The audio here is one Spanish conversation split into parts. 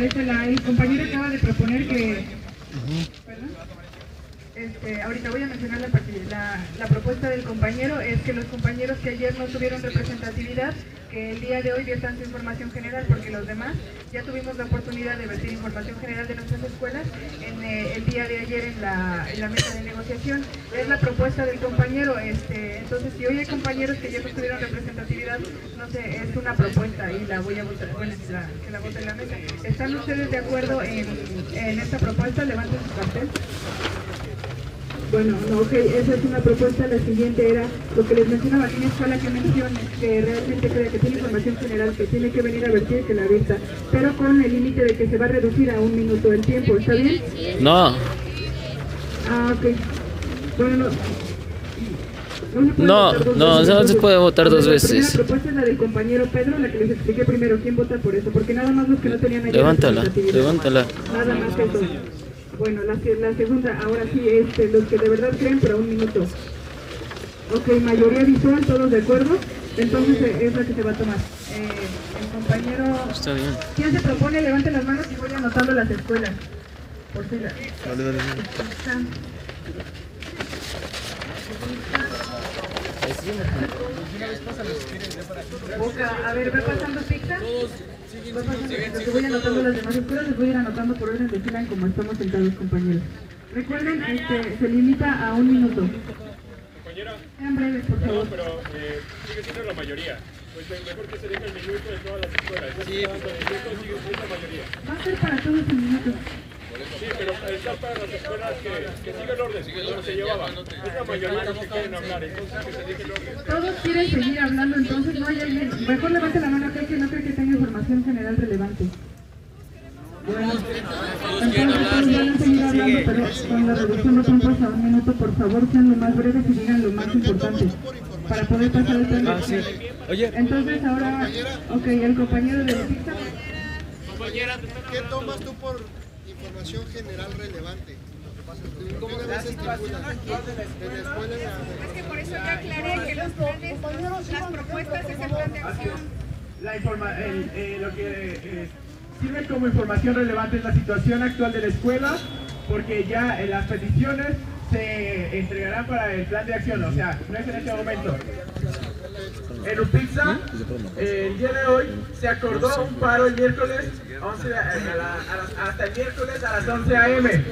parece, la, el compañero acaba de proponer que... ¿Perdón? Este, ahorita voy a mencionar la, propuesta del compañero, es que los compañeros que ayer no tuvieron representatividad, que el día de hoy viertan su información general, porque los demás ya tuvimos la oportunidad de vertir información general de nuestras escuelas en eh, el día de ayer en la, mesa de negociación. Es la propuesta del compañero, este, entonces si hoy hay compañeros que ya no tuvieron representatividad, no sé, es una propuesta y la voy a votar, bueno, que la vote en la mesa. ¿Están ustedes de acuerdo en, en esta propuesta? Levanten su cartel. Bueno, no, ok, esa es una propuesta. La siguiente era lo que les mencionaba, una escuela que mencione que realmente cree que tiene información general, que tiene que venir a vertir que la vista, pero con el límite de que se va a reducir a un minuto el tiempo, ¿está bien? No. Ah, ok. Bueno, no. No, no, se puede votar dos veces. La propuesta es la del compañero Pedro, la que les expliqué primero. ¿Quién vota por eso? Porque nada más los que no tenían Levántala, levántala. Nada más eso. Bueno, la, la, segunda, ahora sí, este, los que de verdad creen, pero un minuto. Ok, mayoría visual, todos de acuerdo. Entonces eh, es la que se va a tomar. Eh, el compañero... Está bien. ¿Quién se propone? Levante las manos y voy anotando las escuelas. Por si la... Dale, dale, dale. Boca, a ver, ¿va pasando pizza? Va pasando pizza. voy anotando las demás escuelas, les voy a ir anotando por orden de fila en como estamos sentados, compañeros. Recuerden, este, se limita a un minuto. Compañera, Sean breves, por favor. no, pero eh, sigue siendo la mayoría. Pues mejor que se deje el minuto de todas las escuelas. Sí, pero sigue siendo la mayoría. Va a ser para todos el minuto. Sí, pero está para las escuelas que, que sigue el orden, como se llevaba. Es la mayoría los que quieren hablar, entonces que se deje el orden. Todos quieren seguir hablando, entonces no hay alguien. Mejor levante la mano aquel que no cree que tenga información general relevante. Bueno, entonces todos van a seguir hablando, pero con la reducción de tiempos a un minuto, por favor, sean lo más breves y digan lo más importante para poder pasar el plan de acción. Oye, Entonces ahora, ok, el compañero de pizza. ¿Qué tomas tú por información general relevante? ¿Cómo esta escuela? En la escuela en la- Es que por eso ya aclaré que los planes, las propuestas es el plan de acción. La informa el, eh, lo que eh, sirve como información relevante es la situación actual de la escuela, porque ya eh, las peticiones se entregarán para el plan de acción, o sea, no es en este momento. En Upixa, eh, el día de hoy se acordó un paro el miércoles 11 a- a hasta el miércoles a las 11 a.m.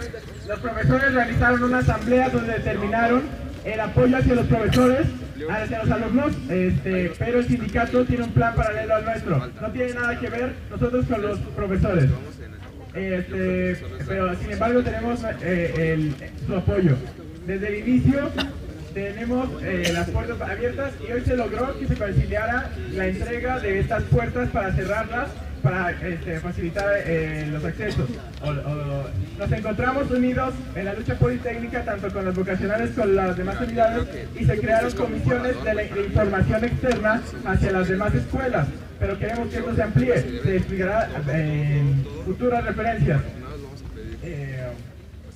Los profesores realizaron una asamblea donde determinaron el apoyo hacia los profesores, hacia los alumnos, este, pero el sindicato tiene un plan paralelo al nuestro. No tiene nada que ver nosotros con los profesores. Este, pero sin embargo tenemos eh, su apoyo. Desde el inicio tenemos eh, las puertas abiertas y hoy se logró que se conciliara la entrega de estas puertas para cerrarlas para este, facilitar eh, los accesos. Nos encontramos unidos en la lucha politécnica tanto con las vocacionales como con las demás unidades y se crearon comisiones de, la- información externa hacia las demás escuelas. Pero queremos que esto se amplíe, se explicará en futuras referencias. Eh,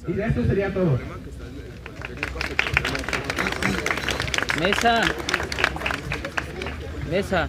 y de esto sería todo. Mesa. Mesa.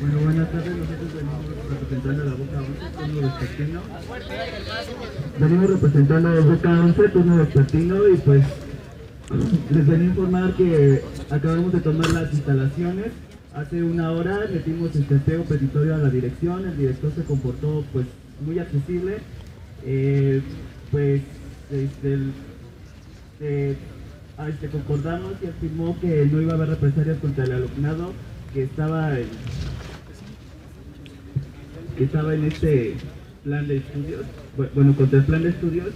Bueno, buenas tardes, nosotros venimos representando a la Boca 11, turno vespertino. Venimos representando a la Boca 11, turno vespertino, y pues les venía a informar que acabamos de tomar las instalaciones. Hace una hora metimos este pliego petitorio a la dirección, el director se comportó pues muy accesible. Eh, pues este, el- eh, ah, este, concordamos y afirmó que no iba a haber represalias contra el alumnado que estaba en, que estaba en este plan de estudios, bu- bueno, contra el plan de estudios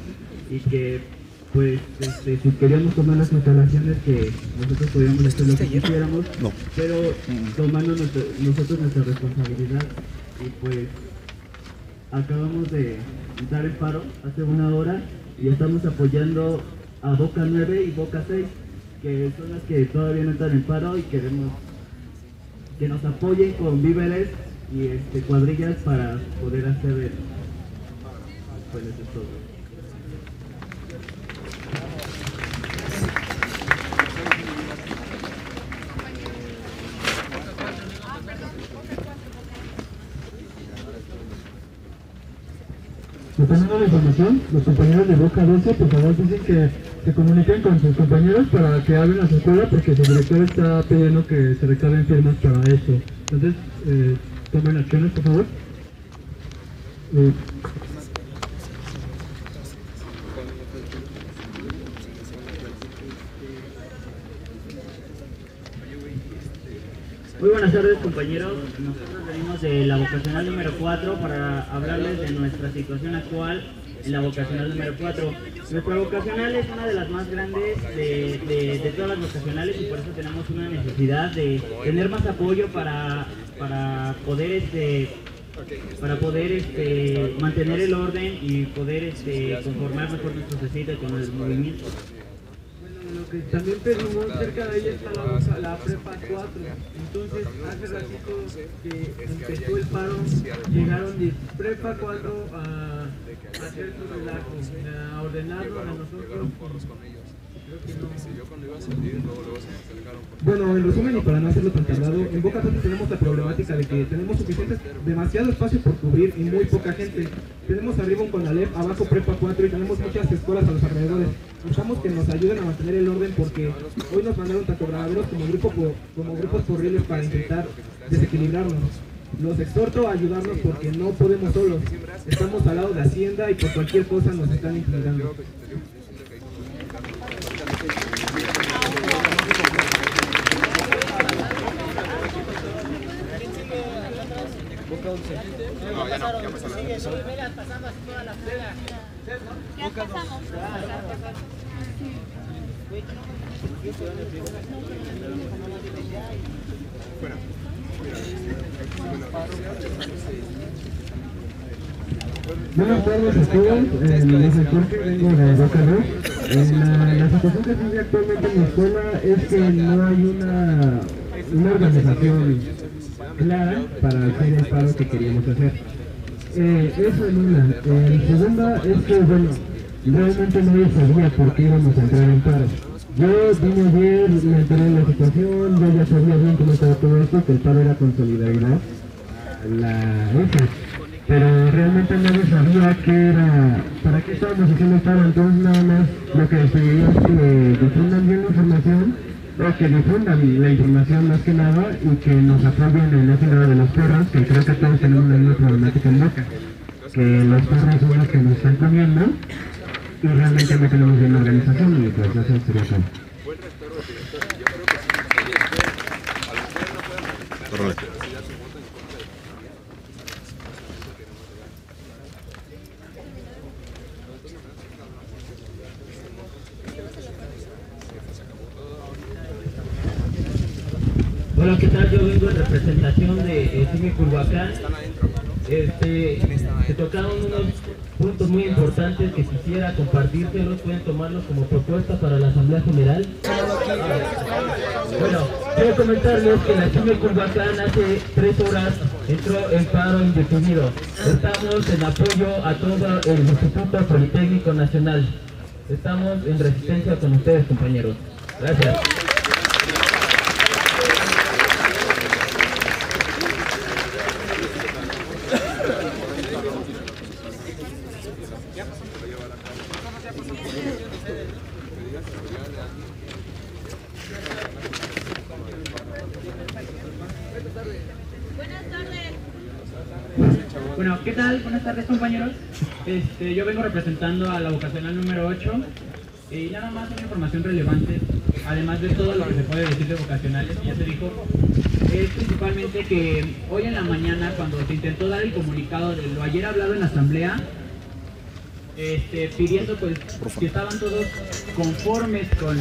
y que pues este, si queríamos tomar las instalaciones que nosotros podíamos hacer lo que quisiéramos, pero tomando nuestra- nosotros nuestra responsabilidad y pues acabamos de entrar en paro hace una hora y estamos apoyando a Boca 9 y Boca 6, que son las que todavía no están en paro y queremos que nos apoyen con víveres y este, cuadrillas para poder hacer el... Pues todo. Dependiendo de la información, los compañeros de Boca 12 por favor dicen que se comuniquen con sus compañeros para que hablen a su escuela porque su director está pidiendo que se recaben firmas para eso. Entonces, eh, tomen acciones por favor. Eh, Muy buenas tardes compañeros, nosotros venimos de la vocacional número 4 para hablarles de nuestra situación actual en la vocacional número 4. Nuestra vocacional es una de las más grandes de, todas las vocacionales y por eso tenemos una necesidad de tener más apoyo para, para poder este para poder este, mantener el orden y poder este, conformar mejor nuestro CCIT con el movimiento. Lo que también pedimos, cerca de ella está la, la prepa 4. Entonces, hace ratito que empezó el paro, llegaron de prepa 4 a, a hacer su relajo, a ordenarnos a nosotros. Bueno, en resumen y para no hacerlo tan tardado, en Boca Raton tenemos la problemática de que tenemos suficiente, demasiado espacio por cubrir y muy poca gente. Tenemos arriba un Conalep, abajo Prepa 4 y tenemos muchas escuelas a los alrededores. Buscamos que nos ayuden a mantener el orden porque hoy nos mandaron tanto granaderos como, grupo como grupos porriles para intentar desequilibrarnos. Los exhorto a ayudarnos porque no podemos solos. Estamos al lado de Hacienda y por cualquier cosa nos están intimidando. Buenas tardes a todos, eh, mi nombre es Jorge, vengo de Boca 2. La, la situación que sigue actualmente en mi escuela es que no hay una, una organización clara para hacer el paro que queríamos hacer. Eh, eso en una. En segunda es que, bueno, realmente nadie sabía por qué íbamos a entrar en paro. Yo vine ayer, me enteré de la situación, yo ya sabía bien cómo estaba todo esto, que el paro era con solidaridad. La, esa pero realmente nadie sabía qué era, para qué estábamos haciendo el paro, entonces nada más lo que les pediría es que difundan bien la información, que difundan la información más que nada y que nos apoyen en ese lado de los perros, que creo que todos tenemos la misma problemática en boca, que los perros son los que nos están comiendo y realmente no tenemos bien organización y pues eso sería. Hola, ¿qué tal? Yo vengo en representación de Cime Culhuacán. Este, se tocaron unos puntos muy importantes que quisiera compartírselos, pueden tomarlos como propuesta para la Asamblea General. Bueno, quiero comentarles que la Cime Culhuacán hace tres horas entró en paro indefinido. Estamos en apoyo a todo el Instituto Politécnico Nacional. Estamos en resistencia con ustedes, compañeros. Gracias. Bueno, ¿qué tal? Buenas tardes compañeros. Este, yo vengo representando a la vocacional número 8 y nada más una información relevante, además de todo lo que se puede decir de vocacionales, ya se dijo, es principalmente que hoy en la mañana cuando se intentó dar el comunicado de lo ayer hablado en la asamblea, este, pidiendo pues que estaban todos conformes con